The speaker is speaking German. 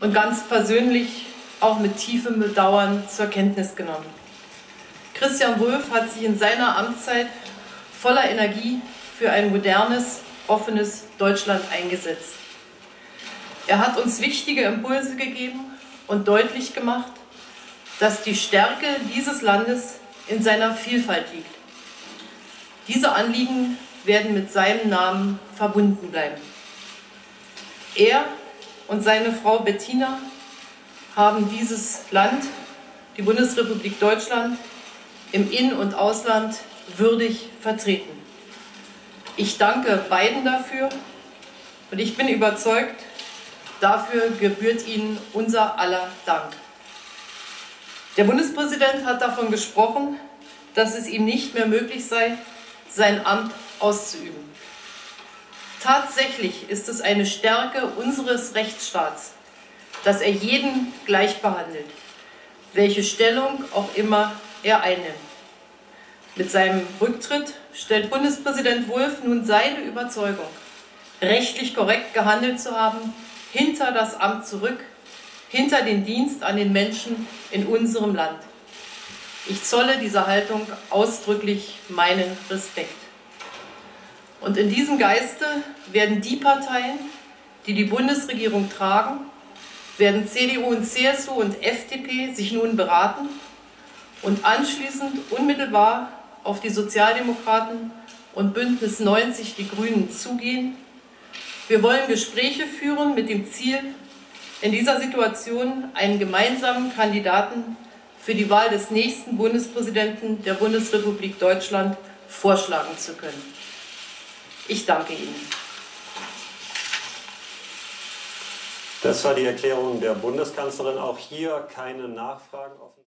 und ganz persönlich auch mit tiefem Bedauern zur Kenntnis genommen. Christian Wulff hat sich in seiner Amtszeit voller Energie für ein modernes, offenes Deutschland eingesetzt. Er hat uns wichtige Impulse gegeben und deutlich gemacht, dass die Stärke dieses Landes in seiner Vielfalt liegt. Diese Anliegen werden mit seinem Namen verbunden bleiben. Er und seine Frau Bettina haben dieses Land, die Bundesrepublik Deutschland, im In- und Ausland würdig vertreten. Ich danke beiden dafür und ich bin überzeugt, dafür gebührt ihnen unser aller Dank. Der Bundespräsident hat davon gesprochen, dass es ihm nicht mehr möglich sei, sein Amt auszuüben. Tatsächlich ist es eine Stärke unseres Rechtsstaats, dass er jeden gleich behandelt, welche Stellung auch immer er einnimmt. Mit seinem Rücktritt stellt Bundespräsident Wulff nun seine Überzeugung, rechtlich korrekt gehandelt zu haben, hinter das Amt zurück, hinter den Dienst an den Menschen in unserem Land. Ich zolle dieser Haltung ausdrücklich meinen Respekt. Und in diesem Geiste werden die Parteien, die die Bundesregierung tragen, werden CDU und CSU und FDP sich nun beraten und anschließend unmittelbar auf die Sozialdemokraten und Bündnis 90 die Grünen zugehen. Wir wollen Gespräche führen mit dem Ziel, in dieser Situation einen gemeinsamen Kandidaten für die Wahl des nächsten Bundespräsidenten der Bundesrepublik Deutschland vorschlagen zu können. Ich danke Ihnen. Das war die Erklärung der Bundeskanzlerin. Auch hier keine Nachfragen offen.